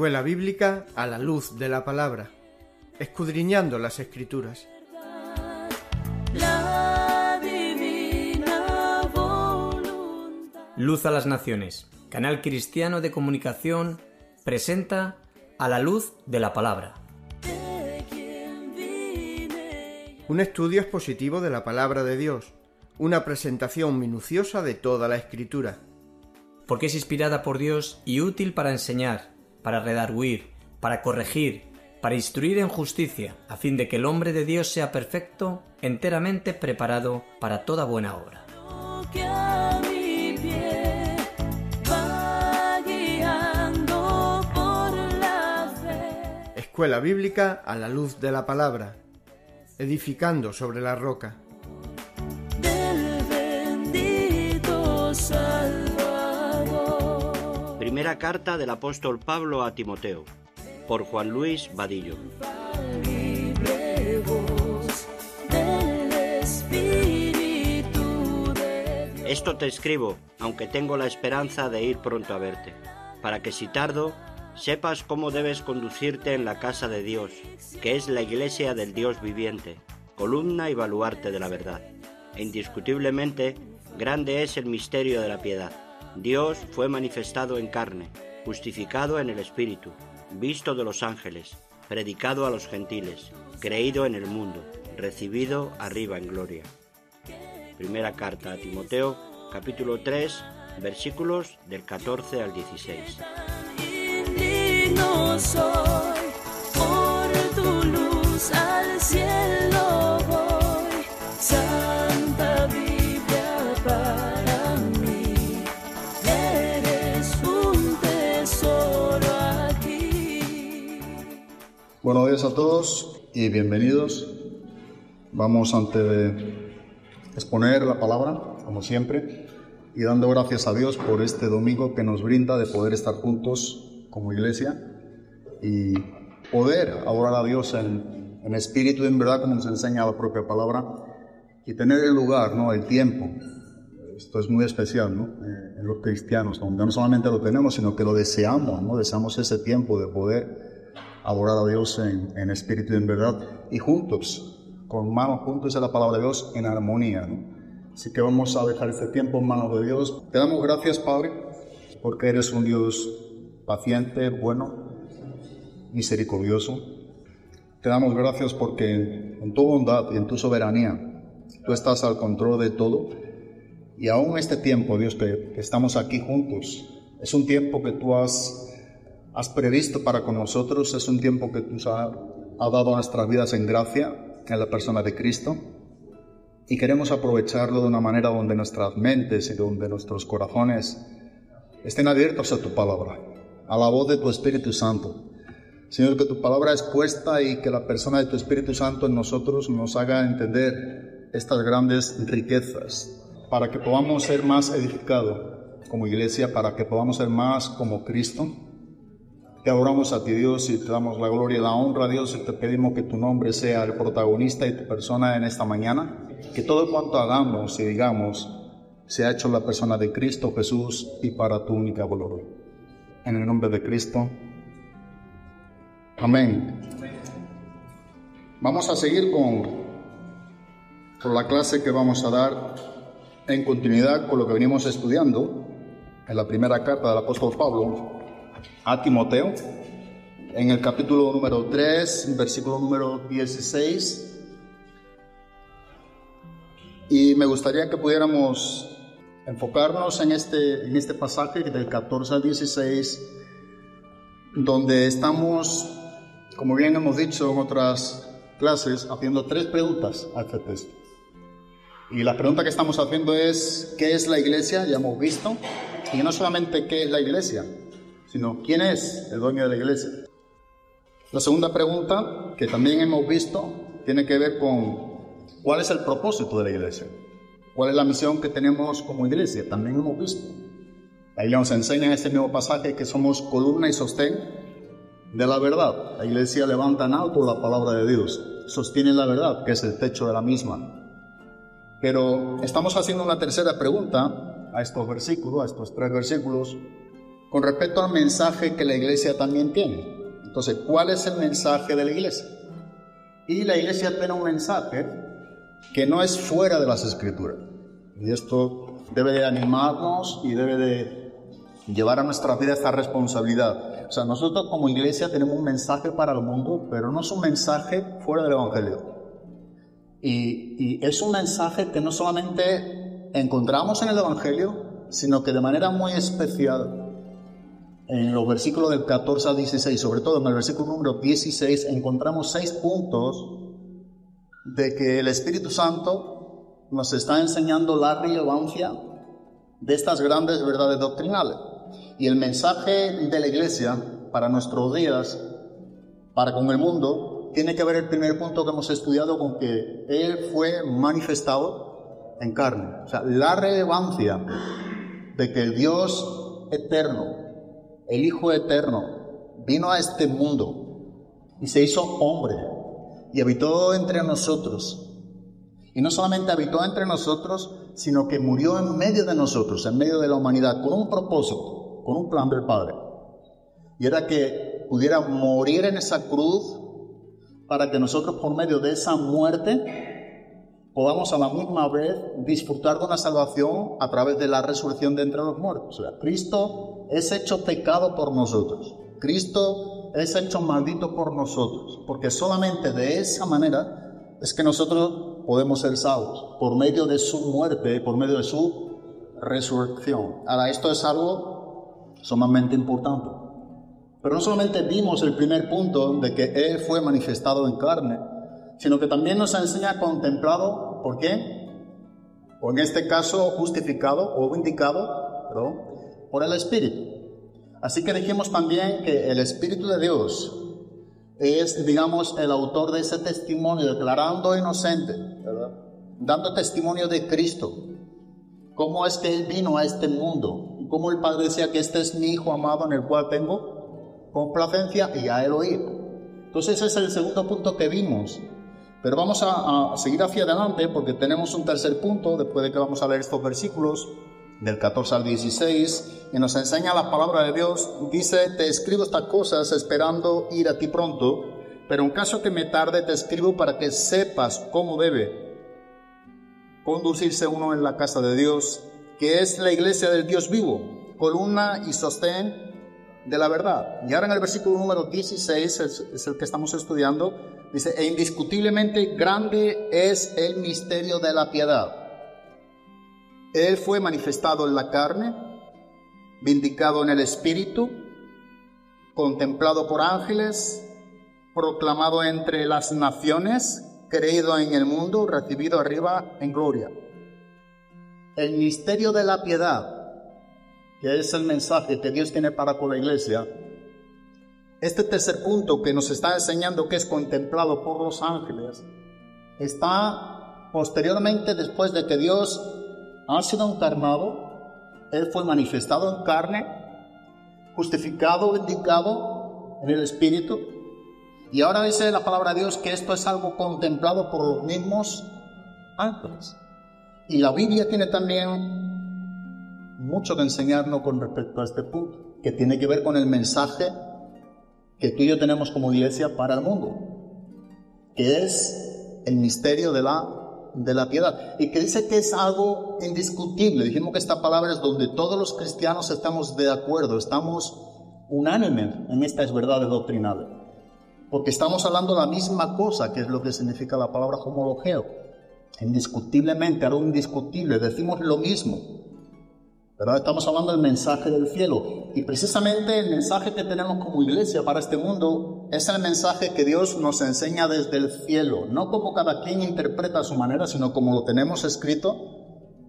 Escuela Bíblica a la luz de la palabra, escudriñando las escrituras. Luz a las Naciones, canal cristiano de comunicación, presenta a la luz de la palabra. Un estudio expositivo de la palabra de Dios, una presentación minuciosa de toda la escritura. Porque es inspirada por Dios y útil para enseñar, para redarguir, para corregir, para instruir en justicia, a fin de que el hombre de Dios sea perfecto, enteramente preparado para toda buena obra. Escuela Bíblica a la luz de la palabra, edificando sobre la roca. Primera carta del apóstol Pablo a Timoteo, por Juan Luis Vadillo. Esto te escribo, aunque tengo la esperanza de ir pronto a verte, para que si tardo, sepas cómo debes conducirte en la casa de Dios, que es la iglesia del Dios viviente, columna y baluarte de la verdad. E indiscutiblemente, grande es el misterio de la piedad. Dios fue manifestado en carne, justificado en el Espíritu, visto de los ángeles, predicado a los gentiles, creído en el mundo, recibido arriba en gloria. Primera carta a Timoteo, capítulo 3, versículos del 14 al 16. Buenos días a todos y bienvenidos. Vamos antes de exponer la palabra, como siempre, y dando gracias a Dios por este domingo que nos brinda de poder estar juntos como iglesia y poder adorar a Dios en, en espíritu y en verdad, como nos enseña la propia palabra, y tener el lugar, ¿no? el tiempo. Esto es muy especial ¿no? Eh, en los cristianos, donde no solamente lo tenemos, sino que lo deseamos, ¿no? deseamos ese tiempo de poder adorar a Dios en, espíritu y en verdad, y juntos, con manos juntos a la palabra de Dios en armonía. ¿no? Así que vamos a dejar este tiempo en manos de Dios. Te damos gracias, Padre, porque eres un Dios paciente, bueno, misericordioso. Te damos gracias porque en tu bondad y en tu soberanía tú estás al control de todo. Y aún este tiempo, Dios, que estamos aquí juntos, es un tiempo que tú has, has previsto para con nosotros, es un tiempo que tú has, has dado a nuestras vidas en gracia, en la persona de Cristo. Y queremos aprovecharlo de una manera donde nuestras mentes y donde nuestros corazones estén abiertos a tu palabra, a la voz de tu Espíritu Santo. Señor, que tu palabra es puesta y que la persona de tu Espíritu Santo en nosotros nos haga entender estas grandes riquezas, para que podamos ser más edificados como iglesia, para que podamos ser más como Cristo. Te adoramos a ti Dios y te damos la gloria y la honra Dios y te pedimos que tu nombre sea el protagonista y tu persona en esta mañana, que todo cuanto hagamos y digamos sea hecho la persona de Cristo Jesús y para tu única gloria. En el nombre de Cristo. Amén. Vamos a seguir con, con la clase que vamos a dar en continuidad con lo que venimos estudiando en la primera carta del apóstol Pablo a Timoteo, en el capítulo número 3, versículo número 16. Y me gustaría que pudiéramos enfocarnos en este, en este pasaje del 14 al 16, donde estamos, como bien hemos dicho en otras clases, haciendo tres preguntas a este texto. Y la pregunta que estamos haciendo es, ¿qué es la iglesia? Ya hemos visto. Y no solamente qué es la iglesia, sino quién es el dueño de la iglesia. La segunda pregunta, que también hemos visto, tiene que ver con cuál es el propósito de la iglesia, cuál es la misión que tenemos como iglesia, también hemos visto. La Biblia nos enseña en este mismo pasaje que somos columna y sostén de la verdad. La iglesia levanta en alto la palabra de Dios, sostiene la verdad, que es el techo de la misma. Pero estamos haciendo una tercera pregunta a estos versículos, a estos tres versículos, con respecto al mensaje que la iglesia también tiene. Entonces, ¿cuál es el mensaje de la iglesia? Y la iglesia tiene un mensaje que no es fuera de las escrituras. Y esto debe de animarnos y debe de llevar a nuestra vida esta responsabilidad. O sea, nosotros como iglesia tenemos un mensaje para el mundo, pero no es un mensaje fuera del Evangelio. Y, y es un mensaje que no solamente encontramos en el Evangelio, sino que de manera muy especial en los versículos del 14 al 16, sobre todo en el versículo número 16, encontramos seis puntos de que el Espíritu Santo nos está enseñando la relevancia de estas grandes verdades doctrinales. Y el mensaje de la Iglesia para nuestros días, para con el mundo, tiene que ver el primer punto que hemos estudiado con que Él fue manifestado en carne. O sea, la relevancia de que el Dios eterno, el Hijo eterno, vino a este mundo y se hizo hombre y habitó entre nosotros. Y no solamente habitó entre nosotros, sino que murió en medio de nosotros, en medio de la humanidad, con un propósito, con un plan del Padre. Y era que pudiera morir en esa cruz para que nosotros por medio de esa muerte podamos a la misma vez disfrutar de una salvación a través de la resurrección de entre los muertos. O sea, Cristo es hecho pecado por nosotros. Cristo es hecho maldito por nosotros, porque solamente de esa manera es que nosotros podemos ser salvos, por medio de su muerte, por medio de su resurrección. Ahora, esto es algo sumamente importante. Pero no solamente vimos el primer punto de que Él fue manifestado en carne, sino que también nos enseña contemplado, ¿por qué? O en este caso justificado o indicado, perdón, por el Espíritu. Así que dijimos también que el Espíritu de Dios es, digamos, el autor de ese testimonio, declarando inocente, ¿verdad? dando testimonio de Cristo. ¿Cómo es que Él vino a este mundo? Cómo el Padre decía que este es mi Hijo amado en el cual tengo complacencia y a Él oír. Entonces ese es el segundo punto que vimos. Pero vamos a, seguir hacia adelante porque tenemos un tercer punto, después de que vamos a leer estos versículos del 14 al 16, y nos enseña la palabra de Dios, dice, te escribo estas cosas esperando ir a ti pronto, pero en caso que me tarde te escribo para que sepas cómo debe conducirse uno en la casa de Dios, que es la iglesia del Dios vivo, columna y sostén de la verdad. Y ahora en el versículo número 16 es, el que estamos estudiando, dice, e indiscutiblemente grande es el misterio de la piedad. Él fue manifestado en la carne, vindicado en el Espíritu, contemplado por ángeles, proclamado entre las naciones, creído en el mundo, recibido arriba en gloria. El misterio de la piedad, que es el mensaje que Dios tiene para con la iglesia, este tercer punto que nos está enseñando que es contemplado por los ángeles, está posteriormente después de que Dios ha sido encarnado, Él fue manifestado en carne, justificado, indicado en el Espíritu, y ahora dice la palabra de Dios que esto es algo contemplado por los mismos ángeles. Y la Biblia tiene también mucho que enseñarnos con respecto a este punto, que tiene que ver con el mensaje que tú y yo tenemos como iglesia para el mundo, que es el misterio de la de la piedad y que dice que es algo indiscutible. Dijimos que esta palabra es donde todos los cristianos estamos de acuerdo, estamos unánimes en estas verdades doctrinales, porque estamos hablando la misma cosa, que es lo que significa la palabra homologeo. Indiscutiblemente, algo indiscutible, decimos lo mismo. Estamos hablando del mensaje del cielo. Y precisamente el mensaje que tenemos como iglesia para este mundo es el mensaje que Dios nos enseña desde el cielo. No como cada quien interpreta a su manera, sino como lo tenemos escrito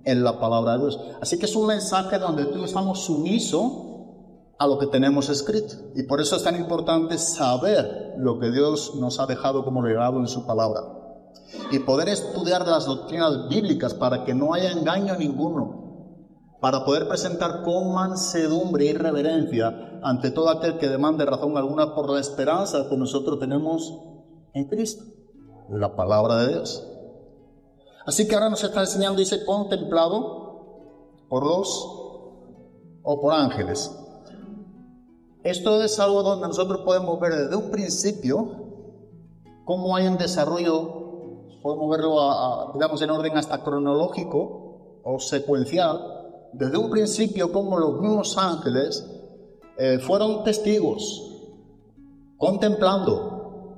en la palabra de Dios. Así que es un mensaje donde tú estamos sumisos a lo que tenemos escrito. Y por eso es tan importante saber lo que Dios nos ha dejado como legado en su palabra. Y poder estudiar las doctrinas bíblicas para que no haya engaño ninguno para poder presentar con mansedumbre y reverencia ante todo aquel que demande razón alguna por la esperanza que nosotros tenemos en Cristo, la palabra de Dios. Así que ahora nos está enseñando, dice, contemplado por dos o por ángeles. Esto es algo donde nosotros podemos ver desde un principio cómo hay un desarrollo, podemos verlo a- a, digamos en orden hasta cronológico o secuencial, desde un principio cómo los mismos ángeles eh, fueron testigos, contemplando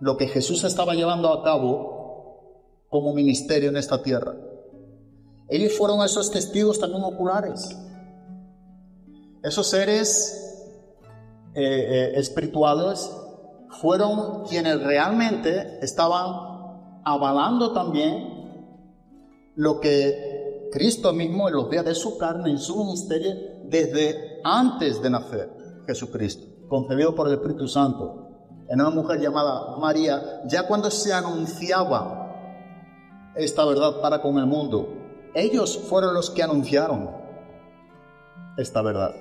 lo que Jesús estaba llevando a cabo como ministerio en esta tierra. Ellos fueron esos testigos también oculares. Esos seres eh, eh, espirituales fueron quienes realmente estaban avalando también lo que Cristo mismo en los días de su carne, en su ministerio, desde antes de nacer, Jesucristo, concebido por el Espíritu Santo, en una mujer llamada María, ya cuando se anunciaba esta verdad para con el mundo, ellos fueron los que anunciaron esta verdad.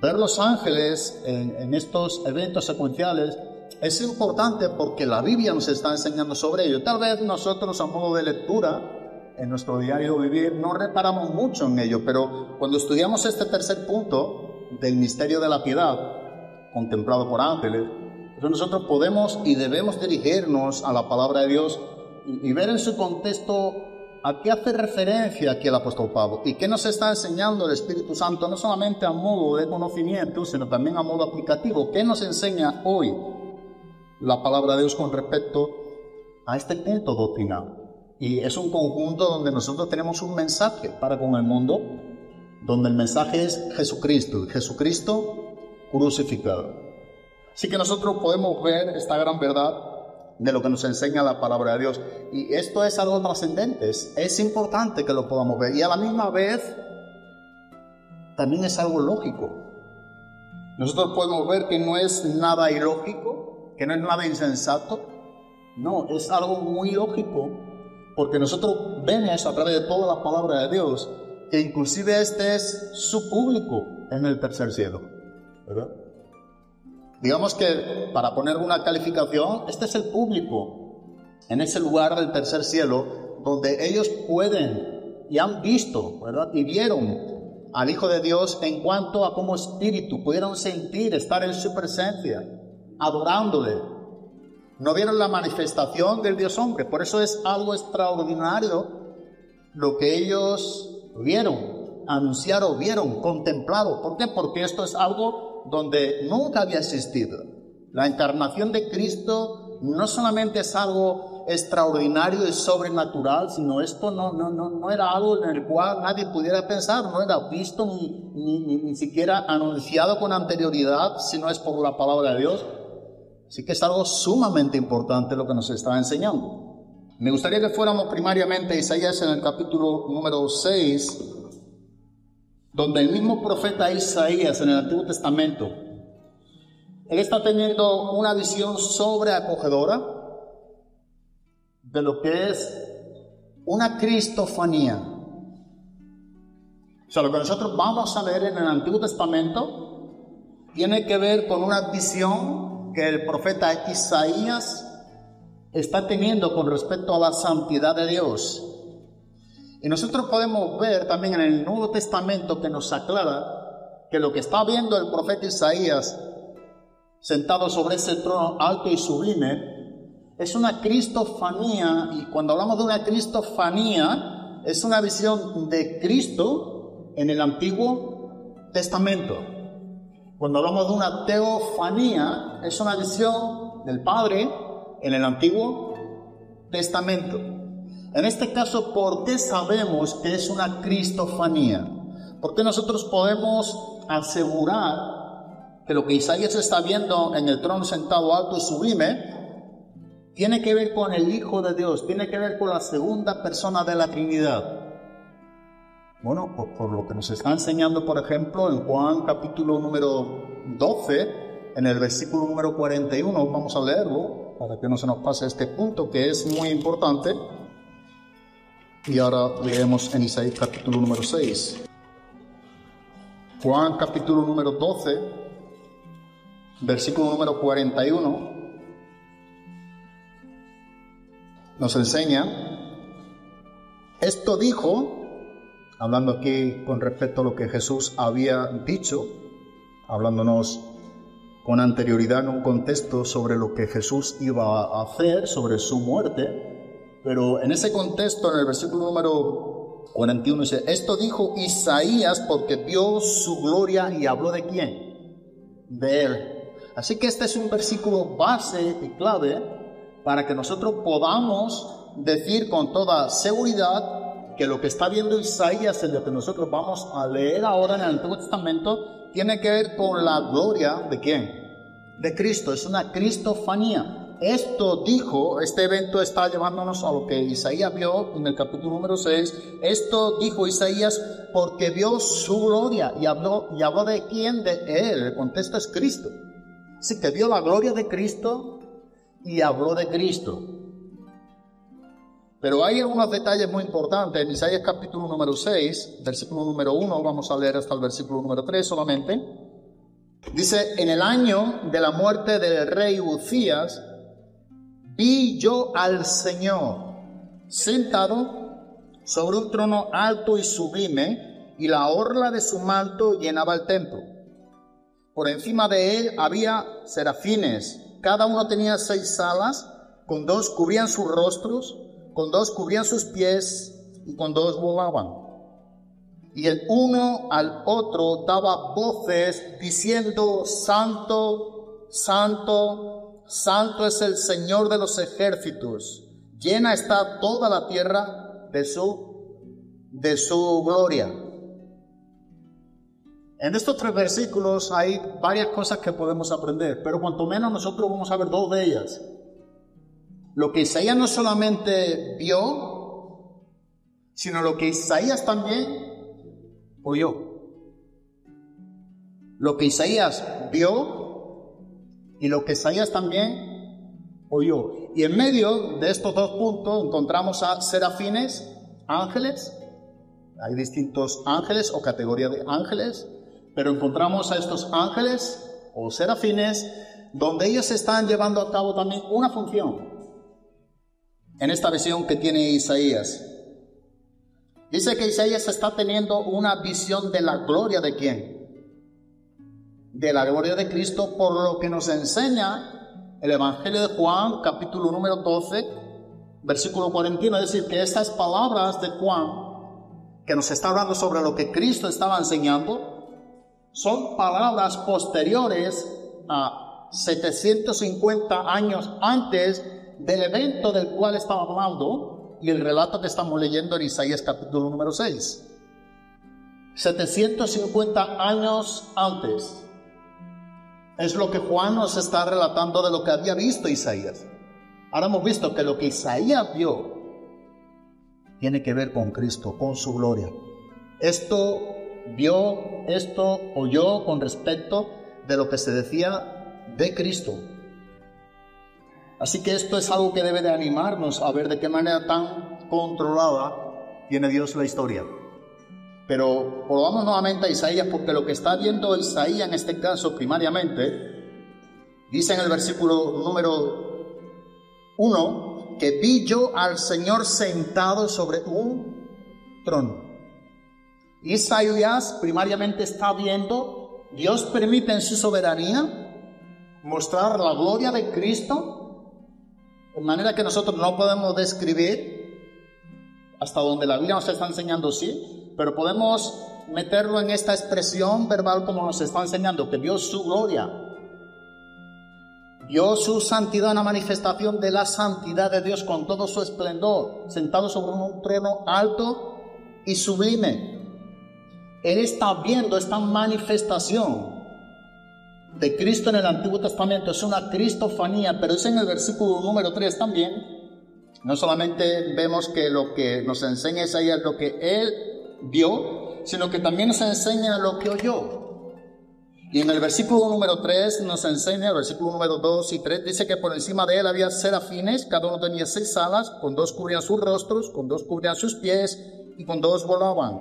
Ver los ángeles en, en estos eventos secuenciales es importante porque la Biblia nos está enseñando sobre ello. Tal vez nosotros a modo de lectura en nuestro diario vivir no reparamos mucho en ello, pero cuando estudiamos este tercer punto del misterio de la piedad, contemplado por ángeles, nosotros podemos y debemos dirigirnos a la palabra de Dios y, y ver en su contexto a qué hace referencia aquí el apóstol Pablo y qué nos está enseñando el Espíritu Santo, no solamente a modo de conocimiento, sino también a modo aplicativo. ¿Qué nos enseña hoy la palabra de Dios con respecto a este punto doctrinal? Y es un conjunto donde nosotros tenemos un mensaje para con el mundo, donde el mensaje es Jesucristo, Jesucristo crucificado. Así que nosotros podemos ver esta gran verdad de lo que nos enseña la palabra de Dios. Y esto es algo trascendente, es importante que lo podamos ver. Y a la misma vez, también es algo lógico. Nosotros podemos ver que no es nada ilógico, que no es nada insensato. No, es algo muy lógico, porque nosotros vemos a través de toda la palabra de Dios que inclusive este es su público en el tercer cielo. ¿verdad? Digamos que, para poner una calificación, este es el público en ese lugar del tercer cielo donde ellos pueden y han visto, ¿verdad? Y vieron al Hijo de Dios en cuanto a cómo espíritu pudieron sentir estar en su presencia, adorándole. No vieron la manifestación del Dios hombre, por eso es algo extraordinario lo que ellos vieron, anunciaron, vieron, contemplaron. ¿Por qué? Porque esto es algo donde nunca había existido. La encarnación de Cristo no solamente es algo extraordinario y sobrenatural, sino esto no, no, no, no era algo en el cual nadie pudiera pensar, no era visto ni, ni, ni, ni siquiera anunciado con anterioridad, si no es por la palabra de Dios. Así que es algo sumamente importante lo que nos está enseñando. Me gustaría que fuéramos primariamente Isaías en el capítulo número 6, donde el mismo profeta Isaías en el Antiguo Testamento, está teniendo una visión sobreacogedora de lo que es una cristofanía. O sea, lo que nosotros vamos a leer en el Antiguo Testamento tiene que ver con una visión que el profeta Isaías está teniendo con respecto a la santidad de Dios. Y nosotros podemos ver también en el Nuevo Testamento que nos aclara que lo que está viendo el profeta Isaías sentado sobre ese trono alto y sublime es una cristofanía y cuando hablamos de una cristofanía es una visión de Cristo en el Antiguo Testamento. Cuando hablamos de una teofanía es una visión del Padre en el Antiguo Testamento. En este caso, ¿por qué sabemos que es una cristofanía? Porque nosotros podemos asegurar que lo que Isaías está viendo en el trono sentado alto y sublime tiene que ver con el Hijo de Dios, tiene que ver con la segunda persona de la Trinidad. Bueno, por, por lo que nos está enseñando, por ejemplo, en Juan capítulo número 12, en el versículo número 41, vamos a leerlo para que no se nos pase este punto que es muy importante. Y ahora leemos en Isaías capítulo número 6. Juan capítulo número 12, versículo número 41, nos enseña, esto dijo, hablando aquí con respecto a lo que Jesús había dicho, hablándonos con anterioridad en un contexto sobre lo que Jesús iba a hacer, sobre su muerte, pero en ese contexto, en el versículo número 41 dice, esto dijo Isaías porque vio su gloria y habló de quién? De él. Así que este es un versículo base y clave para que nosotros podamos decir con toda seguridad que lo que está viendo Isaías, en lo que nosotros vamos a leer ahora en el Antiguo Testamento, tiene que ver con la gloria de quién? De Cristo, es una cristofanía. Esto dijo, este evento está llevándonos a lo que Isaías vio en el capítulo número 6. Esto dijo Isaías porque vio su gloria y habló, y habló de quién, de él. El contexto es Cristo. Así que vio la gloria de Cristo y habló de Cristo. Pero hay algunos detalles muy importantes. En Isaías capítulo número 6, versículo número 1, vamos a leer hasta el versículo número 3 solamente. Dice, en el año de la muerte del rey Ucías, vi yo al Señor sentado sobre un trono alto y sublime, y la orla de su manto llenaba el templo. Por encima de él había serafines, cada uno tenía seis alas, con dos cubrían sus rostros, con dos cubrían sus pies y con dos volaban. Y el uno al otro daba voces diciendo, Santo, Santo, Santo es el Señor de los ejércitos, llena está toda la tierra de su, de su gloria. En estos tres versículos hay varias cosas que podemos aprender, pero cuanto menos nosotros vamos a ver dos de ellas. Lo que Isaías no solamente vio, sino lo que Isaías también oyó. Lo que Isaías vio y lo que Isaías también oyó. Y en medio de estos dos puntos encontramos a serafines, ángeles. Hay distintos ángeles o categorías de ángeles pero encontramos a estos ángeles o serafines donde ellos están llevando a cabo también una función en esta visión que tiene Isaías. Dice que Isaías está teniendo una visión de la gloria de quién? De la gloria de Cristo, por lo que nos enseña el Evangelio de Juan, capítulo número 12, versículo 41, es decir, que estas palabras de Juan, que nos está hablando sobre lo que Cristo estaba enseñando, son palabras posteriores a 750 años antes del evento del cual estaba hablando y el relato que estamos leyendo en Isaías capítulo número 6. 750 años antes es lo que Juan nos está relatando de lo que había visto Isaías. Ahora hemos visto que lo que Isaías vio tiene que ver con Cristo, con su gloria. Esto vio esto, oyó con respecto de lo que se decía de Cristo. Así que esto es algo que debe de animarnos a ver de qué manera tan controlada tiene Dios la historia. Pero volvamos nuevamente a Isaías porque lo que está viendo Isaías en este caso primariamente, dice en el versículo número 1, que vi yo al Señor sentado sobre un trono. Isaías primariamente está viendo, Dios permite en su soberanía mostrar la gloria de Cristo, de manera que nosotros no podemos describir hasta donde la Biblia nos está enseñando, sí, pero podemos meterlo en esta expresión verbal como nos está enseñando, que vio su gloria, vio su santidad, una manifestación de la santidad de Dios con todo su esplendor, sentado sobre un trono alto y sublime. Él está viendo esta manifestación de Cristo en el Antiguo Testamento. Es una cristofanía, pero es en el versículo número 3 también. No solamente vemos que lo que nos enseña Isaías es lo que él vio, sino que también nos enseña lo que oyó. Y en el versículo número 3 nos enseña, el versículo número 2 y 3, dice que por encima de él había serafines, cada uno tenía seis alas, con dos cubrían sus rostros, con dos cubrían sus pies y con dos volaban.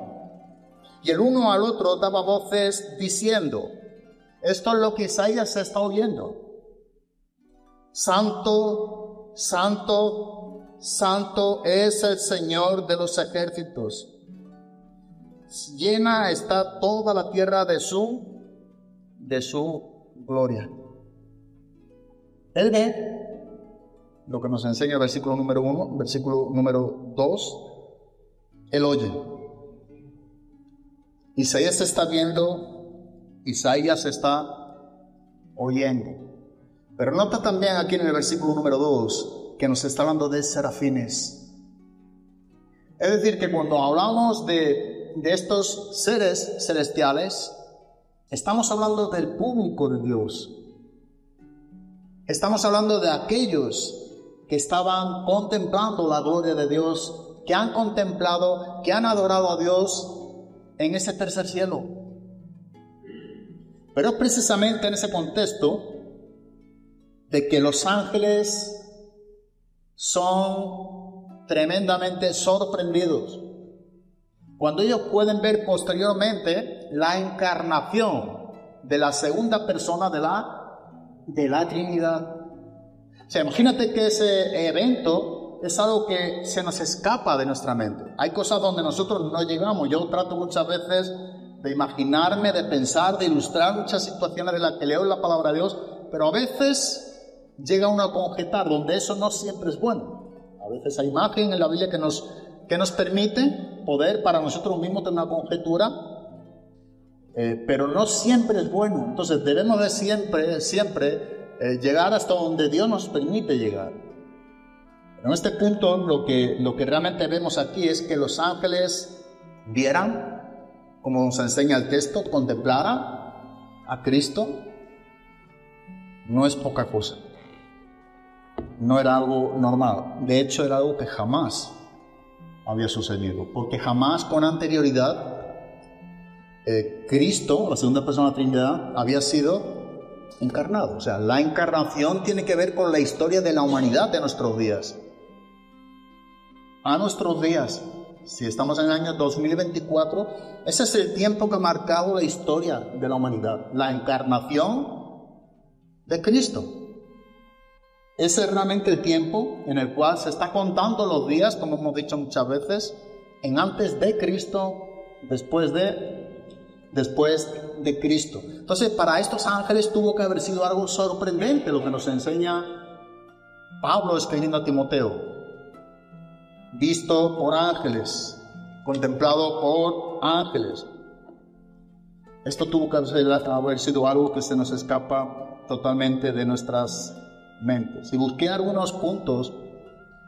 Y el uno al otro daba voces diciendo, esto es lo que Isaías está oyendo. Santo, santo, santo es el Señor de los ejércitos. Llena está toda la tierra de su de su gloria. Él ve lo que nos enseña el versículo número uno, versículo número dos, él oye. Isaías está viendo, Isaías está oyendo. Pero nota también aquí en el versículo número 2 que nos está hablando de serafines. Es decir, que cuando hablamos de, de estos seres celestiales, estamos hablando del público de Dios. Estamos hablando de aquellos que estaban contemplando la gloria de Dios, que han contemplado, que han adorado a Dios en ese tercer cielo. Pero precisamente en ese contexto de que los ángeles son tremendamente sorprendidos cuando ellos pueden ver posteriormente la encarnación de la segunda persona de la, de la Trinidad. O sea, imagínate que ese evento es algo que se nos escapa de nuestra mente. Hay cosas donde nosotros no llegamos. Yo trato muchas veces de imaginarme, de pensar, de ilustrar muchas situaciones de las que leo la palabra de Dios, pero a veces llega uno a conjetar donde eso no siempre es bueno. A veces hay imagen en la Biblia que nos, que nos permite poder para nosotros mismos tener una conjetura, eh, pero no siempre es bueno. Entonces debemos de siempre, siempre eh, llegar hasta donde Dios nos permite llegar. En este punto lo que, lo que realmente vemos aquí es que los ángeles vieran, como nos enseña el texto, contemplaran a Cristo, no es poca cosa. No era algo normal. De hecho, era algo que jamás había sucedido. Porque jamás con anterioridad eh, Cristo, la segunda persona de la Trinidad, había sido encarnado. O sea, la encarnación tiene que ver con la historia de la humanidad de nuestros días. A nuestros días, si estamos en el año 2024, ese es el tiempo que ha marcado la historia de la humanidad, la encarnación de Cristo. Ese es realmente el tiempo en el cual se está contando los días, como hemos dicho muchas veces, en antes de Cristo, después de después de Cristo. Entonces, para estos ángeles tuvo que haber sido algo sorprendente lo que nos enseña Pablo escribiendo a Timoteo. Visto por ángeles, contemplado por ángeles. Esto tuvo que haber sido algo que se nos escapa totalmente de nuestras mentes. Y busqué algunos puntos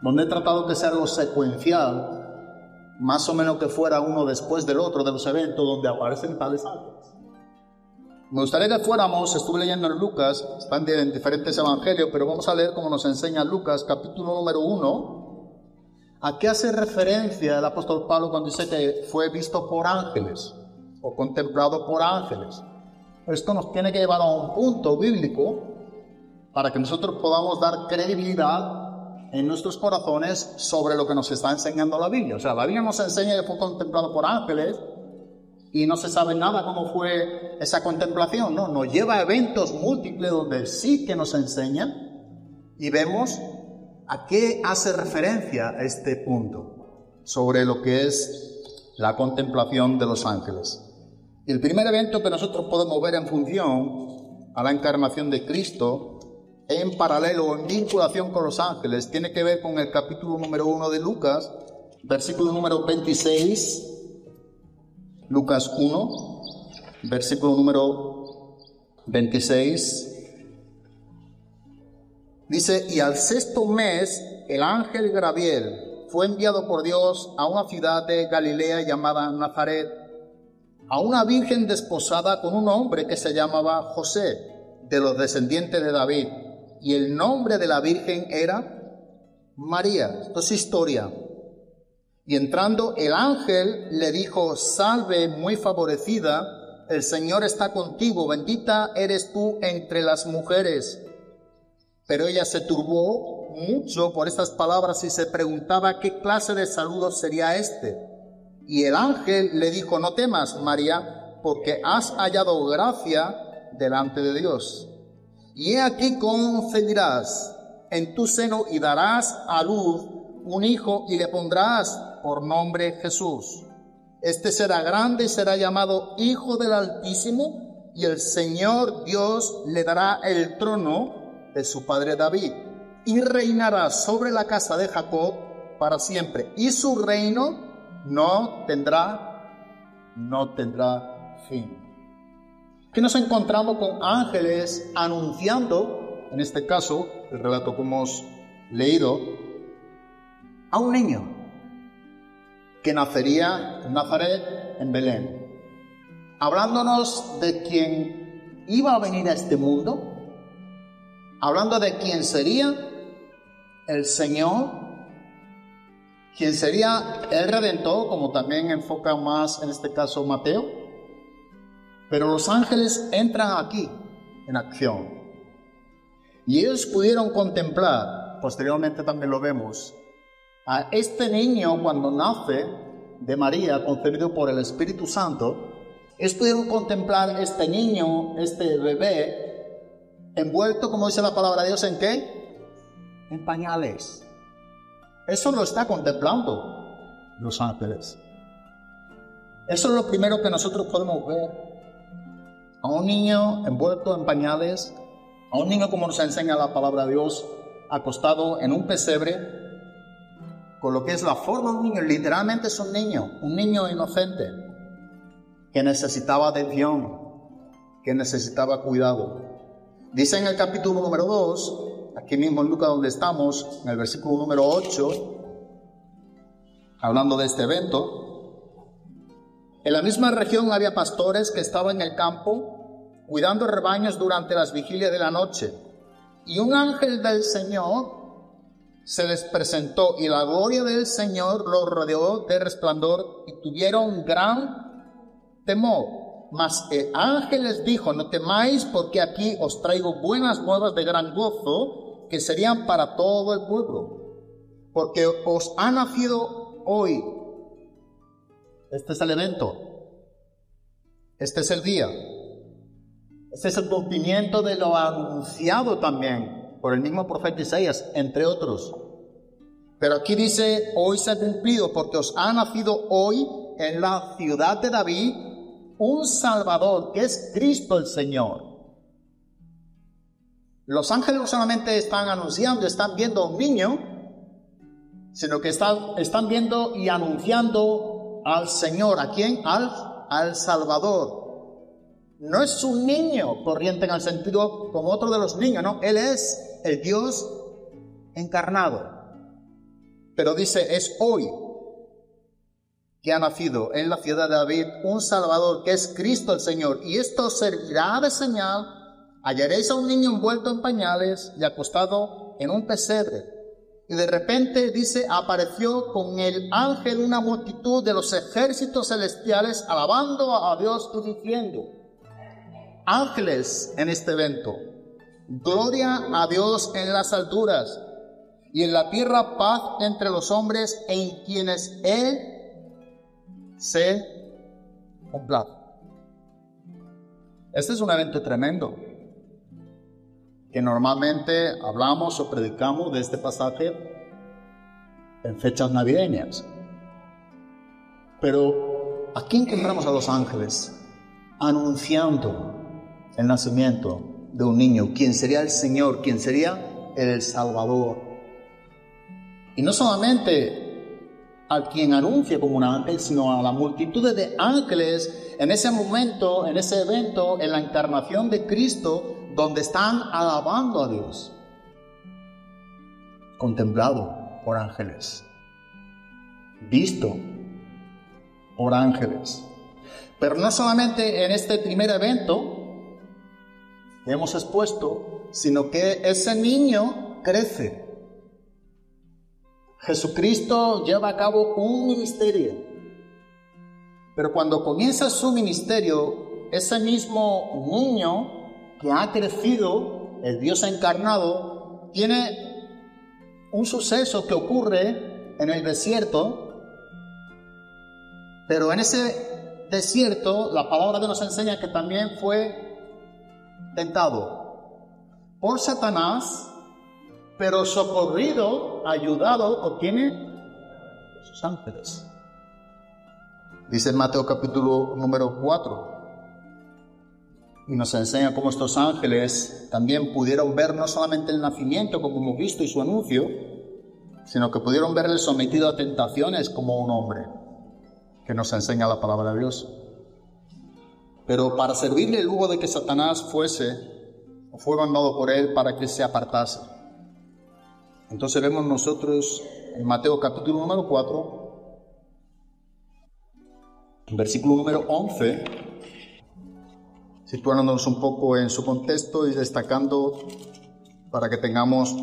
donde he tratado que sea algo secuencial, más o menos que fuera uno después del otro de los eventos donde aparecen tales ángeles. Me gustaría que fuéramos, estuve leyendo en Lucas, están en diferentes evangelios, pero vamos a leer como nos enseña Lucas, capítulo número uno, a qué hace referencia el apóstol Pablo cuando dice que fue visto por ángeles o contemplado por ángeles. Esto nos tiene que llevar a un punto bíblico para que nosotros podamos dar credibilidad en nuestros corazones sobre lo que nos está enseñando la Biblia. O sea, la Biblia nos enseña que fue contemplado por ángeles y no se sabe nada cómo fue esa contemplación, ¿no? Nos lleva a eventos múltiples donde sí que nos enseña y vemos a qué hace referencia este punto sobre lo que es la contemplación de los ángeles. El primer evento que nosotros podemos ver en función a la encarnación de Cristo en paralelo o en vinculación con los ángeles tiene que ver con el capítulo número 1 de Lucas, versículo número 26, Lucas 1, versículo número 26. Dice, y al sexto mes el ángel Gabriel fue enviado por Dios a una ciudad de Galilea llamada Nazaret, a una virgen desposada con un hombre que se llamaba José, de los descendientes de David y el nombre de la Virgen era María. Esto es historia. Y entrando el ángel le dijo, salve muy favorecida, el Señor está contigo, bendita eres tú entre las mujeres. Pero ella se turbó mucho por estas palabras y se preguntaba qué clase de saludo sería este. Y el ángel le dijo, no temas, María, porque has hallado gracia delante de Dios. Y he aquí concebirás en tu seno y darás a luz un hijo y le pondrás por nombre Jesús. Este será grande y será llamado Hijo del Altísimo y el Señor Dios le dará el trono de su padre David y reinará sobre la casa de Jacob para siempre y su reino no tendrá no tendrá fin. Aquí nos encontramos con ángeles anunciando, en este caso, el relato que hemos leído, a un niño que nacería en Nazaret, en Belén, hablándonos de quien iba a venir a este mundo, hablando de quién sería el Señor, quien sería el Redentor, como también enfoca más en este caso Mateo. Pero los ángeles entran aquí en acción. Y ellos pudieron contemplar, posteriormente también lo vemos, a este niño cuando nace de María, concebido por el Espíritu Santo, ellos pudieron contemplar este niño, este bebé, envuelto, como dice la palabra de Dios, ¿en qué? En pañales. Eso lo está contemplando los ángeles. Eso es lo primero que nosotros podemos ver. A un niño envuelto en pañales, a un niño como nos enseña la palabra de Dios, acostado en un pesebre, con lo que es la forma de un niño, literalmente es un niño, un niño inocente, que necesitaba atención, que necesitaba cuidado. Dice en el capítulo número 2, aquí mismo en Lucas donde estamos, en el versículo número 8, hablando de este evento, en la misma región había pastores que estaban en el campo cuidando rebaños durante las vigilias de la noche, y un ángel del Señor se les presentó y la gloria del Señor los rodeó de resplandor y tuvieron gran temor. Mas el ángel les dijo, no temáis porque aquí os traigo buenas nuevas de gran gozo que serían para todo el pueblo. Porque os ha nacido hoy. Este es el evento. Este es el día. Este es el cumplimiento de lo anunciado también por el mismo profeta Isaías, entre otros. Pero aquí dice, hoy se ha cumplido porque os ha nacido hoy en la ciudad de David un Salvador, que es Cristo el Señor. Los ángeles no solamente están anunciando, están viendo a un niño, sino que están, están viendo y anunciando al Señor. ¿A quién? Al, al Salvador. No es un niño corriente en el sentido como otro de los niños, no. Él es el Dios encarnado. Pero dice, es hoy que ha nacido en la ciudad de David un Salvador que es Cristo el Señor. Y esto servirá de señal. Hallaréis a un niño envuelto en pañales y acostado en un pesebre. Y de repente dice, apareció con el ángel una multitud de los ejércitos celestiales alabando a Dios y diciendo, ángeles en este evento, Gloria a Dios en las alturas y en la tierra paz entre los hombres en quienes Él se complace. Este es un evento tremendo que normalmente hablamos o predicamos de este pasaje en fechas navideñas. Pero aquí encontramos a los ángeles anunciando el nacimiento de un niño, quien sería el Señor, quien sería el Salvador. Y no solamente a quien anuncia como un ángel, sino a la multitud de ángeles en ese momento, en ese evento, en la encarnación de Cristo, donde están alabando a Dios, contemplado por ángeles, visto por ángeles. Pero no solamente en este primer evento, hemos expuesto, sino que ese niño crece. Jesucristo lleva a cabo un ministerio. Pero cuando comienza su ministerio, ese mismo niño que ha crecido, el Dios encarnado, tiene un suceso que ocurre en el desierto, pero en ese desierto la palabra de nos enseña que también fue tentado por Satanás, pero socorrido, ayudado, obtiene sus ángeles. Dice Mateo capítulo número 4. y nos enseña cómo estos ángeles también pudieron ver no solamente el nacimiento, como hemos visto, y su anuncio, sino que pudieron verle sometido a tentaciones como un hombre, que nos enseña la palabra de Dios. Pero para servirle luego de que Satanás fuese, o fue mandado por él para que se apartase. Entonces vemos nosotros en Mateo capítulo número 4, versículo número 11, situándonos un poco en su contexto y destacando para que tengamos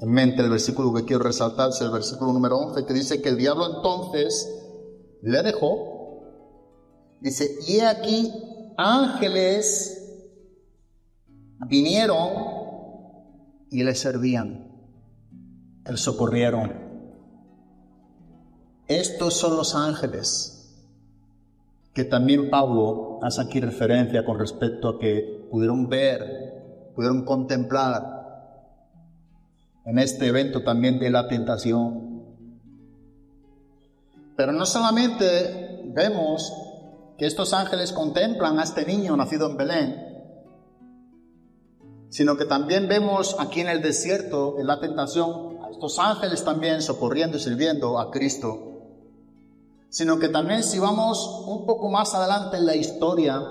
en mente el versículo que quiero resaltar, es el versículo número 11, que dice que el diablo entonces le dejó, dice, y aquí ángeles vinieron y le servían, le socorrieron. Estos son los ángeles que también Pablo hace aquí referencia con respecto a que pudieron ver, pudieron contemplar en este evento también de la tentación. Pero no solamente vemos que estos ángeles contemplan a este niño nacido en Belén, sino que también vemos aquí en el desierto, en la tentación, estos ángeles también socorriendo y sirviendo a Cristo sino que también si vamos un poco más adelante en la historia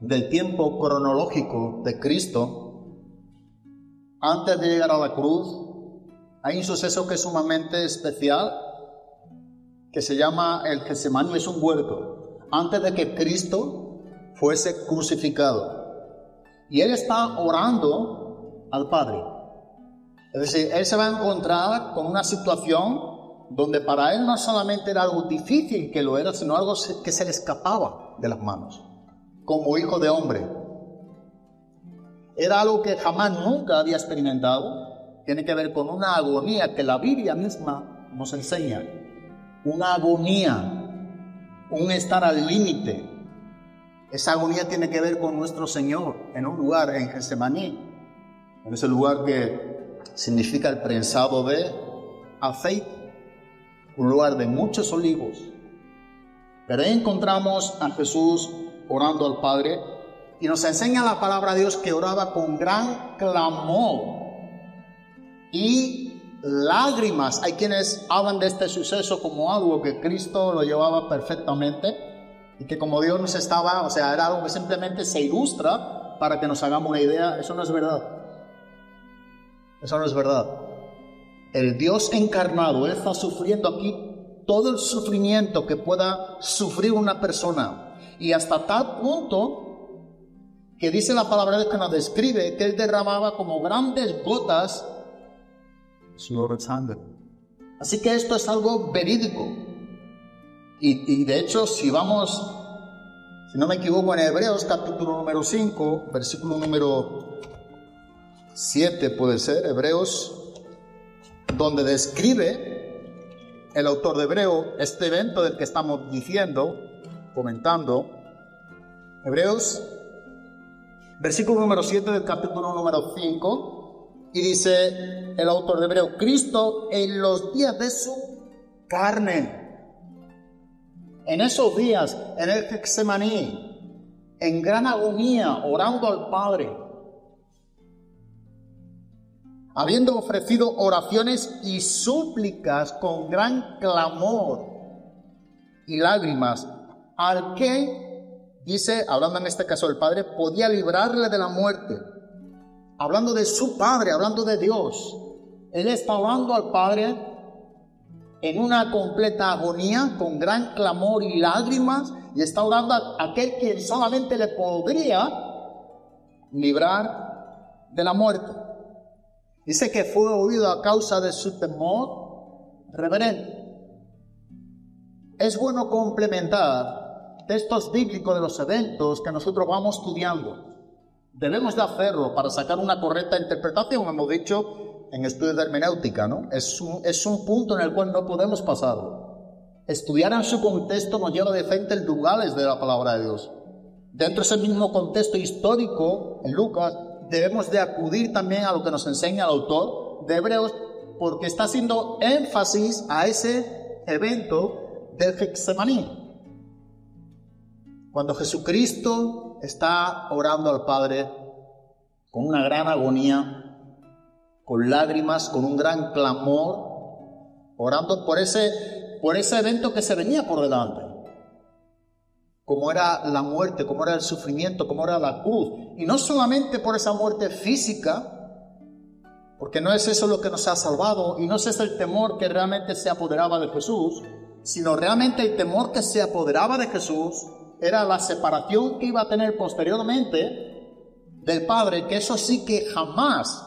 del tiempo cronológico de Cristo, antes de llegar a la cruz, hay un suceso que es sumamente especial, que se llama el Getsemaní, es un huerto, antes de que Cristo fuese crucificado. Y él está orando al Padre. Es decir, él se va a encontrar con una situación donde para él no solamente era algo difícil que lo era, sino algo que se le escapaba de las manos, como hijo de hombre. Era algo que jamás nunca había experimentado, tiene que ver con una agonía que la Biblia misma nos enseña, una agonía, un estar al límite. Esa agonía tiene que ver con nuestro Señor en un lugar, en Getsemaní, en ese lugar que significa el prensado de aceite un lugar de muchos olivos. Pero ahí encontramos a Jesús orando al Padre y nos enseña la palabra de Dios que oraba con gran clamor y lágrimas. Hay quienes hablan de este suceso como algo que Cristo lo llevaba perfectamente y que como Dios nos estaba, o sea, era algo que simplemente se ilustra para que nos hagamos una idea. Eso no es verdad. Eso no es verdad el Dios encarnado, está sufriendo aquí todo el sufrimiento que pueda sufrir una persona. Y hasta tal punto que dice la palabra de que describe que Él derramaba como grandes gotas. Así que esto es algo verídico. Y, y de hecho, si vamos, si no me equivoco, en Hebreos capítulo número 5, versículo número 7 puede ser, Hebreos donde describe el autor de Hebreo este evento del que estamos diciendo, comentando. Hebreos, versículo número 7 del capítulo número 5, y dice el autor de Hebreo, Cristo en los días de su carne, en esos días, en el Getsemaní, en gran agonía, orando al Padre, habiendo ofrecido oraciones y súplicas con gran clamor y lágrimas, al que, dice, hablando en este caso del Padre, podía librarle de la muerte. Hablando de su Padre, hablando de Dios. Él está hablando al Padre en una completa agonía, con gran clamor y lágrimas, y está orando a aquel que solamente le podría librar de la muerte. Dice que fue oído a causa de su temor reverente. Es bueno complementar textos bíblicos de los eventos que nosotros vamos estudiando. Debemos de hacerlo para sacar una correcta interpretación, hemos dicho en estudios de hermenéutica, ¿no? Es un, es un punto en el cual no podemos pasarlo. Estudiar en su contexto nos lleva de frente lugares de la palabra de Dios. Dentro de ese mismo contexto histórico, en Lucas, debemos de acudir también a lo que nos enseña el autor de Hebreos, porque está haciendo énfasis a ese evento del Getsemaní. Cuando Jesucristo está orando al Padre con una gran agonía, con lágrimas, con un gran clamor, orando por ese, por ese evento que se venía por delante, como era la muerte, como era el sufrimiento, como era la cruz, y no solamente por esa muerte física, porque no es eso lo que nos ha salvado y no es ese el temor que realmente se apoderaba de Jesús, sino realmente el temor que se apoderaba de Jesús era la separación que iba a tener posteriormente del Padre, que eso sí que jamás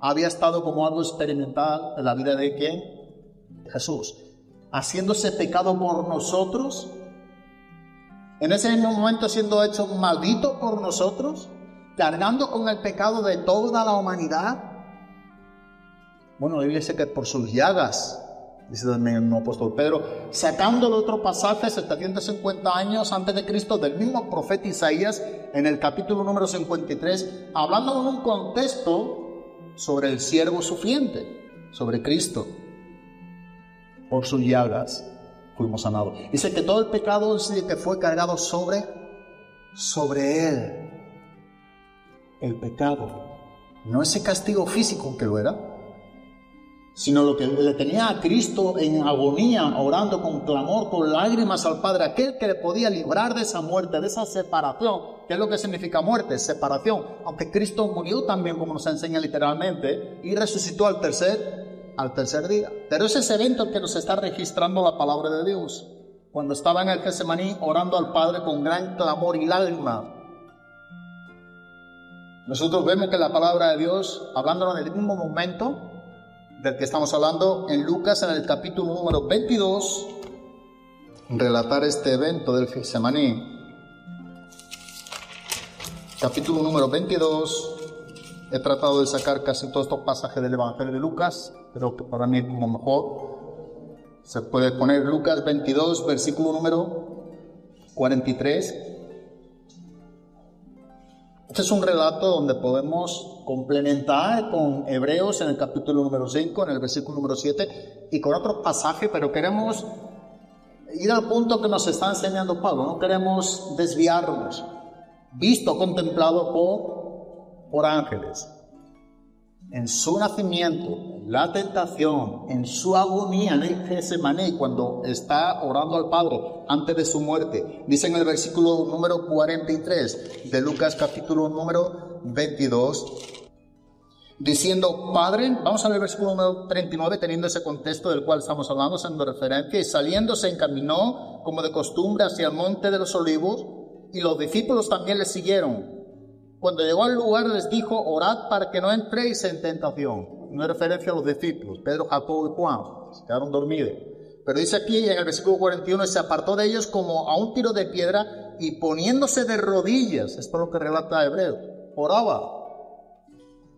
había estado como algo experimental en la vida de quién? Jesús. Haciéndose pecado por nosotros, en ese momento siendo hecho maldito por nosotros, cargando con el pecado de toda la humanidad. Bueno, la Biblia dice que por sus llagas dice también el apóstol Pedro, sacando el otro pasaje 750 años antes de Cristo del mismo profeta Isaías en el capítulo número 53, hablando en un contexto sobre el siervo sufriente, sobre Cristo. Por sus llagas fuimos sanados. Dice que todo el pecado que fue cargado sobre sobre él. El pecado, no ese castigo físico que lo era, sino lo que le tenía a Cristo en agonía, orando con clamor, con lágrimas al Padre, aquel que le podía librar de esa muerte, de esa separación. ¿Qué es lo que significa muerte? Separación. Aunque Cristo murió también, como nos enseña literalmente, y resucitó al tercer, al tercer día. Pero es ese evento que nos está registrando la palabra de Dios. Cuando estaba en el Getsemaní orando al Padre con gran clamor y lágrima. Nosotros vemos que la palabra de Dios, hablándonos en el mismo momento, del que estamos hablando en Lucas en el capítulo número 22, relatar este evento del Getsemaní. Capítulo número 22, he tratado de sacar casi todos estos pasajes del Evangelio de Lucas, pero que para mí como mejor. Se puede poner Lucas 22, versículo número 43 este es un relato donde podemos complementar con Hebreos en el capítulo número 5, en el versículo número 7, y con otro pasaje, pero queremos ir al punto que nos está enseñando Pablo, no queremos desviarnos, visto, contemplado por, por ángeles en su nacimiento, en la tentación, en su agonía en Getsemaní, cuando está orando al Padre antes de su muerte. Dice en el versículo número 43 de Lucas capítulo número 22, diciendo, Padre, vamos a ver el versículo número 39, teniendo ese contexto del cual estamos hablando, siendo referencia, y saliendo se encaminó como de costumbre hacia el monte de los olivos, y los discípulos también le siguieron. Cuando llegó al lugar les dijo, orad para que no entréis en tentación. No es referencia a los discípulos, Pedro, Jacobo y Juan, se quedaron dormidos. Pero dice aquí en el versículo 41, se apartó de ellos como a un tiro de piedra y poniéndose de rodillas, es por lo que relata Hebreo, oraba,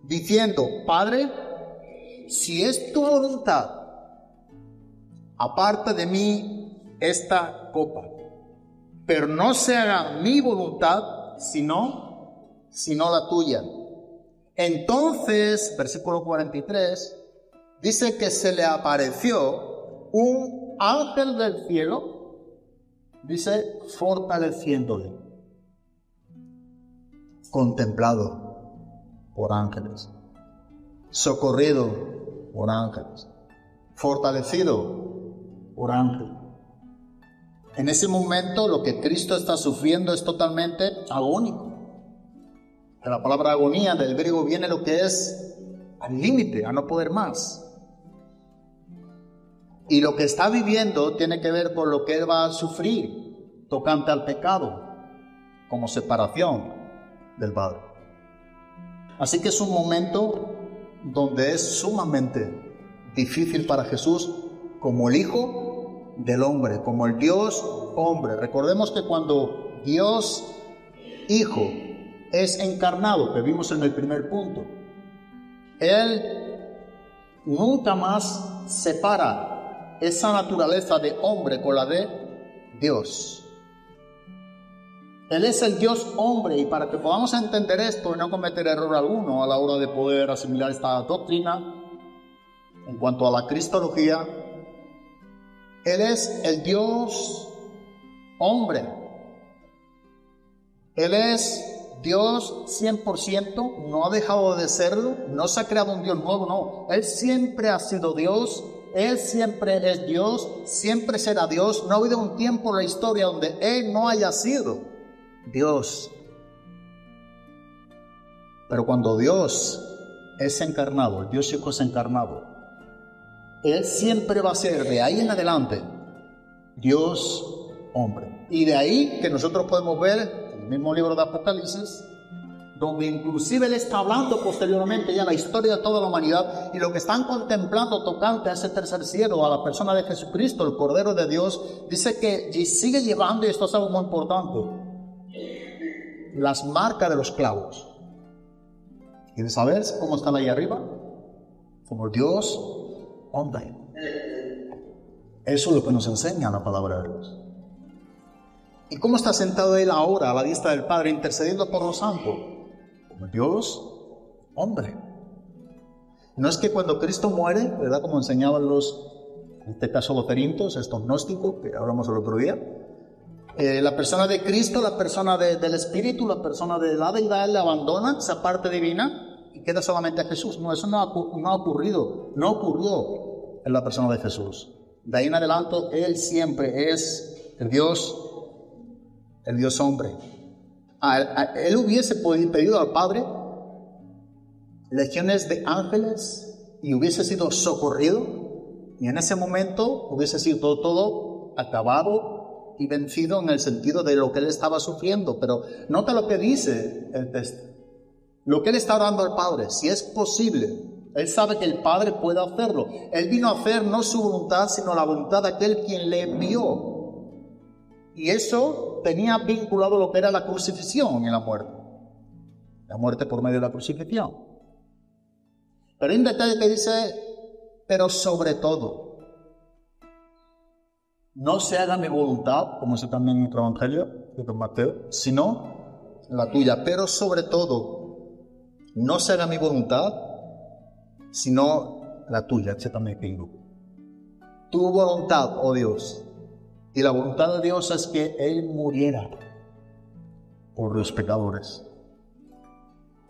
diciendo, Padre, si es tu voluntad, aparte de mí esta copa, pero no se haga mi voluntad, sino sino la tuya. Entonces, versículo 43, dice que se le apareció un ángel del cielo, dice, fortaleciéndole, contemplado por ángeles, socorrido por ángeles, fortalecido por ángeles. En ese momento lo que Cristo está sufriendo es totalmente agónico. De la palabra agonía del griego viene lo que es al límite, a no poder más. Y lo que está viviendo tiene que ver con lo que él va a sufrir tocante al pecado, como separación del Padre. Así que es un momento donde es sumamente difícil para Jesús como el Hijo del hombre, como el Dios hombre. Recordemos que cuando Dios Hijo es encarnado, que vimos en el primer punto. Él nunca más separa esa naturaleza de hombre con la de Dios. Él es el Dios hombre y para que podamos entender esto y no cometer error alguno a la hora de poder asimilar esta doctrina, en cuanto a la cristología, Él es el Dios hombre Él es Dios 100%, no ha dejado de serlo, no se ha creado un Dios nuevo, no. Él siempre ha sido Dios, Él siempre es Dios, siempre será Dios. No ha habido un tiempo en la historia donde Él no haya sido Dios. Pero cuando Dios es encarnado, el Dios Hijo es encarnado, Él siempre va a ser de ahí en adelante Dios hombre. Y de ahí que nosotros podemos ver mismo libro de Apocalipsis, donde inclusive él está hablando posteriormente ya la historia de toda la humanidad y lo que están contemplando tocante a ese tercer cielo, a la persona de Jesucristo, el Cordero de Dios, dice que sigue llevando, y esto es algo muy importante, las marcas de los clavos. ¿Quieres saber cómo están ahí arriba? Como Dios hombre. Eso es lo que nos enseña la palabra de Dios. ¿Y cómo está sentado Él ahora a la diestra del Padre intercediendo por los santos? Como Dios hombre. No es que cuando Cristo muere, ¿verdad? Como enseñaban los, en este caso los perintos, estos gnósticos, que hablamos el otro día, eh, la persona de Cristo, la persona de- del Espíritu, la persona de la deidad, le abandona esa parte divina y queda solamente a Jesús. No, eso no ha, no ha ocurrido, no ocurrió en la persona de Jesús. De ahí en adelante, Él siempre es el Dios, el Dios hombre. A- a- él hubiese pedido al Padre legiones de ángeles y hubiese sido socorrido y en ese momento hubiese sido todo, todo acabado y vencido en el sentido de lo que él estaba sufriendo. Pero nota lo que dice el texto. Lo que él está orando al Padre, si es posible, él sabe que el Padre puede hacerlo. Él vino a hacer no su voluntad, sino la voluntad de aquel quien le envió. Y eso tenía vinculado lo que era la crucifixión y la muerte. La muerte por medio de la crucifixión. Pero hay un detalle que dice, pero sobre todo, no se haga mi voluntad, como dice también en otro evangelio, de Mateo, sino la tuya. Pero sobre todo, no se haga mi voluntad, sino la tuya. Ese también tengo. Tu voluntad, oh Dios. Y la voluntad de Dios es que Él muriera por los pecadores.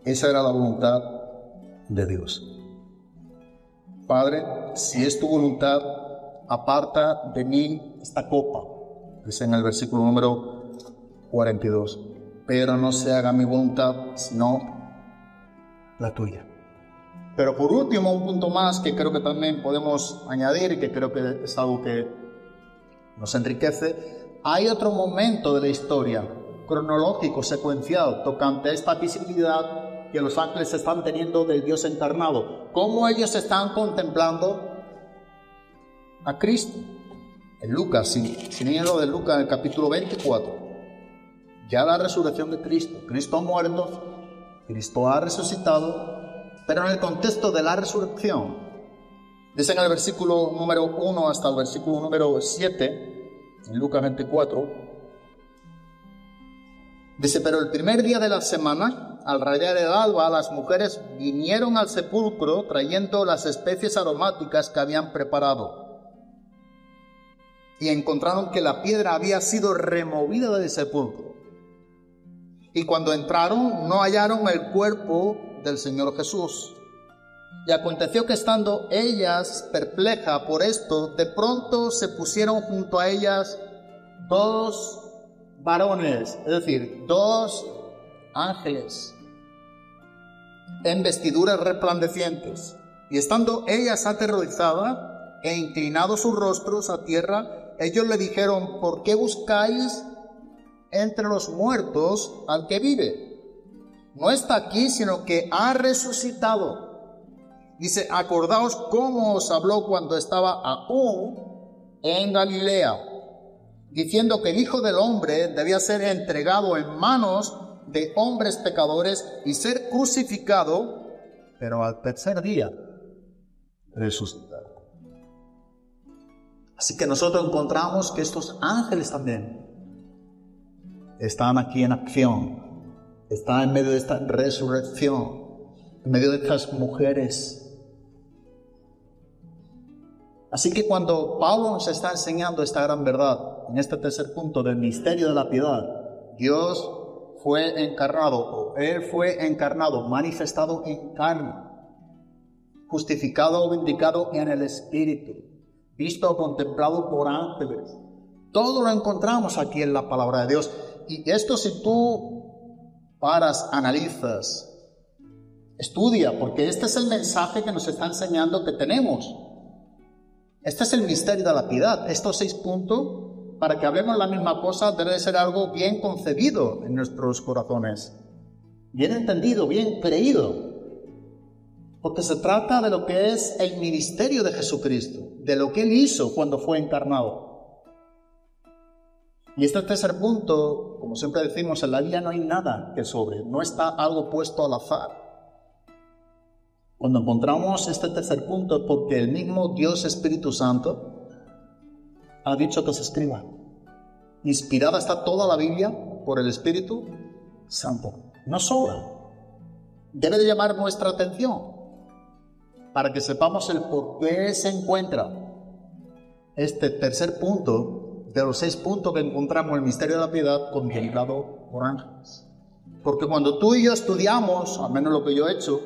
Esa era la voluntad de Dios. Padre, si es tu voluntad, aparta de mí esta copa. Dice en el versículo número 42. Pero no se haga mi voluntad, sino la tuya. Pero por último, un punto más que creo que también podemos añadir y que creo que es algo que nos enriquece. Hay otro momento de la historia, cronológico, secuencial, tocante a esta visibilidad que los ángeles están teniendo del Dios encarnado. Cómo ellos están contemplando a Cristo. En Lucas, sin, sin ir a lo de Lucas, en el capítulo 24. Ya la resurrección de Cristo. Cristo ha muerto, Cristo ha resucitado, pero en el contexto de la resurrección, dice en el versículo número 1 hasta el versículo número 7, en Lucas 24, dice, pero el primer día de la semana, al rayar el alba, las mujeres vinieron al sepulcro trayendo las especies aromáticas que habían preparado. Y encontraron que la piedra había sido removida del sepulcro. Y cuando entraron, no hallaron el cuerpo del Señor Jesús. Y aconteció que estando ellas perplejas por esto, de pronto se pusieron junto a ellas dos varones, es decir, dos ángeles, en vestiduras resplandecientes. Y estando ellas aterrorizadas e inclinados sus rostros a tierra, ellos le dijeron, ¿por qué buscáis entre los muertos al que vive? No está aquí, sino que ha resucitado. Dice, acordaos cómo os habló cuando estaba aún en Galilea, diciendo que el Hijo del Hombre debía ser entregado en manos de hombres pecadores y ser crucificado, pero al tercer día resucitar. Así que nosotros encontramos que estos ángeles también están aquí en acción, están en medio de esta resurrección, en medio de estas mujeres. Así que cuando Pablo nos está enseñando esta gran verdad, en este tercer punto del misterio de la piedad, Dios fue encarnado, o Él fue encarnado, manifestado en carne, justificado o vindicado en el Espíritu, visto o contemplado por ángeles. Todo lo encontramos aquí en la palabra de Dios. Y esto si tú paras, analizas, estudia, porque este es el mensaje que nos está enseñando que tenemos. Este es el misterio de la piedad. Estos seis puntos para que hablemos la misma cosa debe ser algo bien concebido en nuestros corazones, bien entendido, bien creído, porque se trata de lo que es el ministerio de Jesucristo, de lo que Él hizo cuando fue encarnado. Y este tercer punto, como siempre decimos, en la Biblia no hay nada que sobre, no está algo puesto al azar. Cuando encontramos este tercer punto es porque el mismo Dios Espíritu Santo ha dicho que se escriba. Inspirada está toda la Biblia por el Espíritu Santo. No sobra. Debe de llamar nuestra atención para que sepamos el por qué se encuentra este tercer punto de los seis puntos que encontramos en el misterio de la piedad contemplado por ángeles. Porque cuando tú y yo estudiamos, al menos lo que yo he hecho,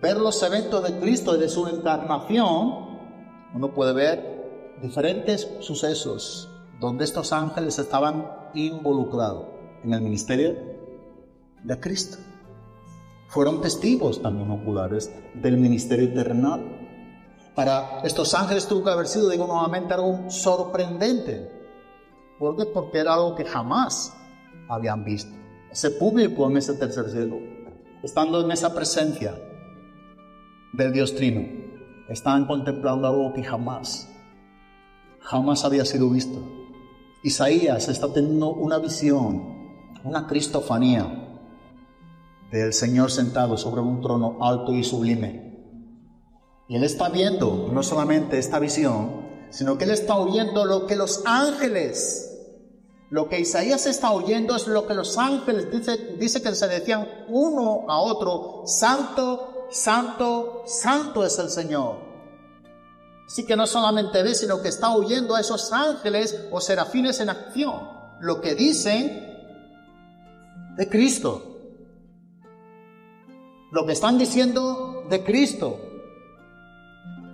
ver los eventos de Cristo de su encarnación, uno puede ver diferentes sucesos donde estos ángeles estaban involucrados en el ministerio de Cristo. Fueron testigos también oculares del ministerio terrenal. Para estos ángeles tuvo que haber sido, digo nuevamente, algo sorprendente. ¿Por qué? Porque era algo que jamás habían visto. Ese público en ese tercer cielo, estando en esa presencia del Dios Trino, estaban contemplando algo que jamás jamás había sido visto. Isaías está teniendo una visión, una cristofanía del Señor sentado sobre un trono alto y sublime. Y él está viendo no solamente esta visión, sino que él está oyendo lo que los ángeles, lo que Isaías está oyendo es lo que los ángeles dice, dice que se decían uno a otro, santo, santo, santo es el Señor. Así que no solamente ve, sino que está oyendo a esos ángeles o serafines en acción, lo que dicen de Cristo. Lo que están diciendo de Cristo.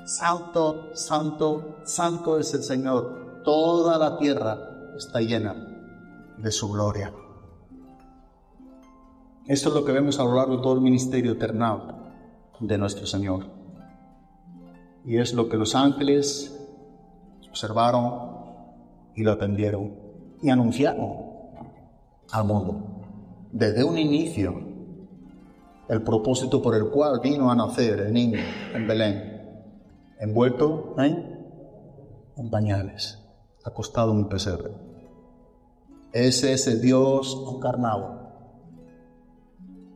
Santo, santo, santo es el Señor. Toda la tierra está llena de su gloria. Esto es lo que vemos a lo largo de todo el ministerio eternal de nuestro Señor. Y es lo que los ángeles observaron y lo atendieron y anunciaron al mundo. Desde un inicio, el propósito por el cual vino a nacer el niño en Belén, envuelto en, en pañales, acostado en un pesebre. Ese es el Dios encarnado,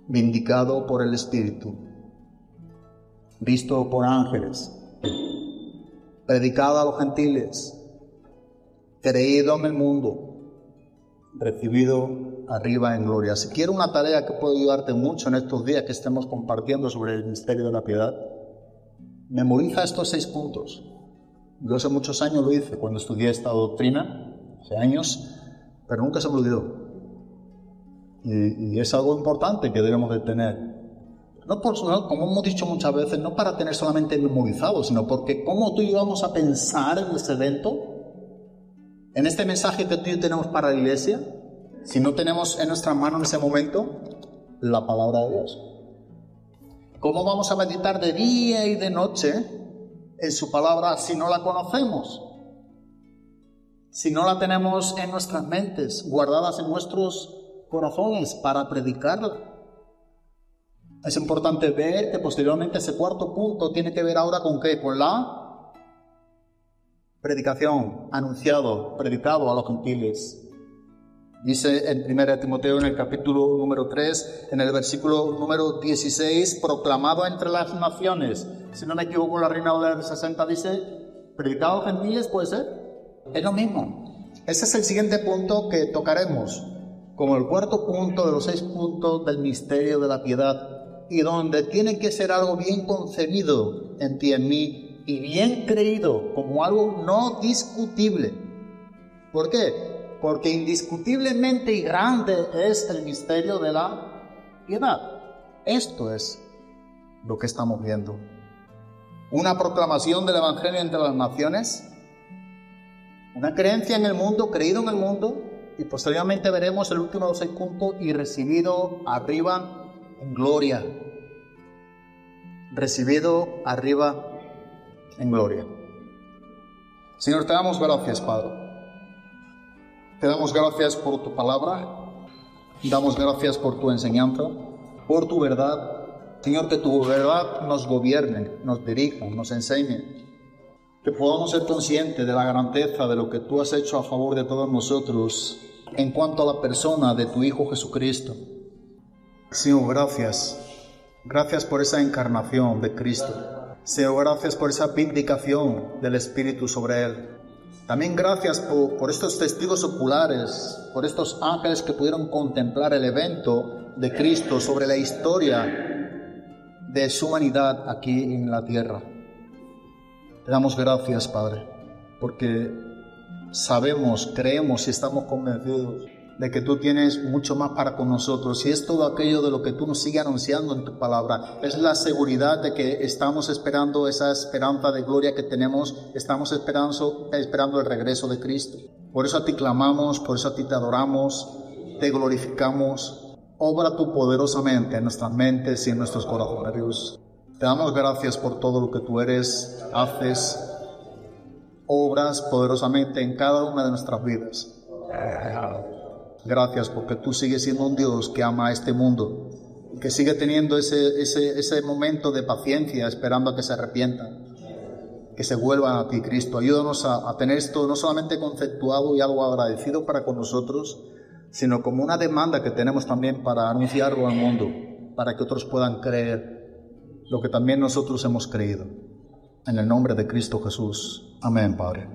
vindicado por el Espíritu, visto por ángeles, predicado a los gentiles, creído en el mundo, recibido arriba en gloria. Si quieres una tarea que puede ayudarte mucho en estos días que estemos compartiendo sobre el misterio de la piedad, memoriza estos seis puntos. Yo hace muchos años lo hice cuando estudié esta doctrina, hace años, pero nunca se me olvidó. Y, y es algo importante que debemos de tener. No por, como hemos dicho muchas veces, no para tener solamente memorizado, sino porque cómo tú y yo vamos a pensar en ese evento, en este mensaje que tú y yo tenemos para la iglesia, si no tenemos en nuestra mano en ese momento la palabra de Dios. ¿Cómo vamos a meditar de día y de noche en su palabra si no la conocemos? Si no la tenemos en nuestras mentes, guardadas en nuestros corazones para predicarla. Es importante ver que posteriormente ese cuarto punto tiene que ver ahora con qué? Con la predicación, anunciado, predicado a los gentiles. Dice en 1 Timoteo en el capítulo número 3, en el versículo número 16, proclamado entre las naciones. Si no me equivoco, la Reina del 60 dice, predicado gentiles puede ser. Es lo mismo. Ese es el siguiente punto que tocaremos, como el cuarto punto de los seis puntos del misterio de la piedad y donde tiene que ser algo bien concebido en ti, en mí, y bien creído como algo no discutible. ¿Por qué? porque indiscutiblemente y grande es el misterio de la piedad. Esto es lo que estamos viendo. Una proclamación del Evangelio entre las naciones, una creencia en el mundo, creído en el mundo, y posteriormente veremos el último de los y recibido arriba en gloria. Recibido arriba en gloria. Señor, te damos gracias, Padre. Te damos gracias por tu palabra. Damos gracias por tu enseñanza, por tu verdad. Señor, que tu verdad nos gobierne, nos dirija, nos enseñe. Que podamos ser conscientes de la grandeza de lo que tú has hecho a favor de todos nosotros en cuanto a la persona de tu Hijo Jesucristo. Señor, gracias. Gracias por esa encarnación de Cristo. Señor, gracias por esa vindicación del Espíritu sobre Él. También gracias por, por, estos testigos oculares, por estos ángeles que pudieron contemplar el evento de Cristo sobre la historia de su humanidad aquí en la tierra. Te damos gracias, Padre, porque sabemos, creemos y estamos convencidos de que tú tienes mucho más para con nosotros y es todo aquello de lo que tú nos sigues anunciando en tu palabra. Es la seguridad de que estamos esperando esa esperanza de gloria que tenemos, estamos esperando, esperando el regreso de Cristo. Por eso a ti clamamos, por eso a ti te adoramos, te glorificamos. Obra tú poderosamente en nuestras mentes y en nuestros corazones, Dios. Te damos gracias por todo lo que tú eres, haces, obras poderosamente en cada una de nuestras vidas. Gracias porque tú sigues siendo un Dios que ama a este mundo que sigue teniendo ese, ese, ese momento de paciencia esperando a que se arrepientan, que se vuelvan a ti, Cristo. Ayúdanos a, a tener esto no solamente conceptuado y algo agradecido para con nosotros, sino como una demanda que tenemos también para anunciarlo al mundo, para que otros puedan creer lo que también nosotros hemos creído. En el nombre de Cristo Jesús. Amén, Padre.